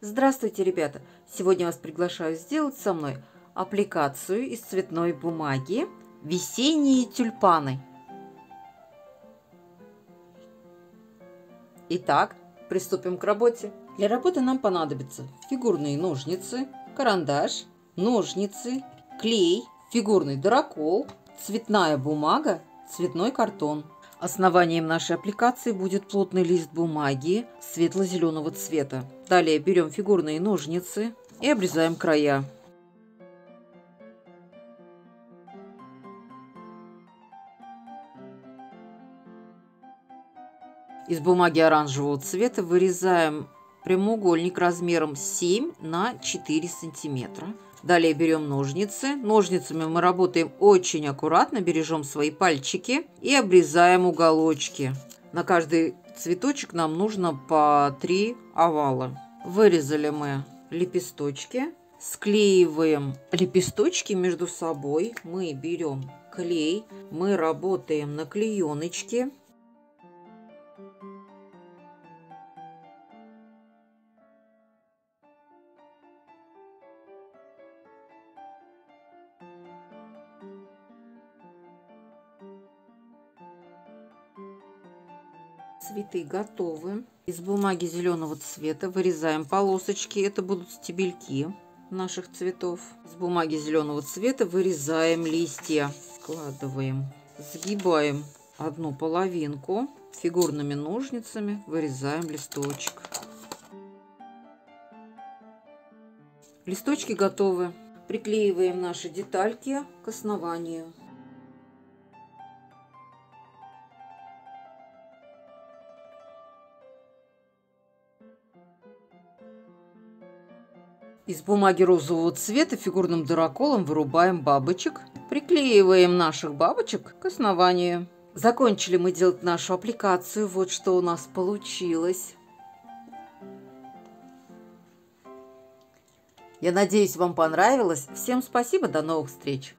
Здравствуйте, ребята! Сегодня вас приглашаю сделать со мной аппликацию из цветной бумаги «Весенние тюльпаны». Итак, приступим к работе. Для работы нам понадобятся фигурные ножницы, карандаш, ножницы, клей, фигурный дырокол, цветная бумага, цветной картон. Основанием нашей аппликации будет плотный лист бумаги светло-зеленого цвета. Далее берем фигурные ножницы и обрезаем края. Из бумаги оранжевого цвета вырезаем прямоугольник размером 7 на 4 сантиметра. Далее берем ножницы. Ножницами мы работаем очень аккуратно, бережем свои пальчики и обрезаем уголочки. На каждый цветочек нам нужно по 3 овала. Вырезали мы лепесточки. Склеиваем лепесточки между собой. Мы берем клей. Мы работаем на клееночке. Цветы готовы. Из бумаги зеленого цвета вырезаем полосочки. Это будут стебельки наших цветов. Из бумаги зеленого цвета вырезаем листья. Складываем, сгибаем одну половинку. Фигурными ножницами вырезаем листочек. Листочки готовы. Приклеиваем наши детальки к основанию. Из бумаги розового цвета фигурным дыроколом вырубаем бабочек. Приклеиваем наших бабочек к основанию. Закончили мы делать нашу аппликацию. Вот что у нас получилось. Я надеюсь, вам понравилось. Всем спасибо, до новых встреч!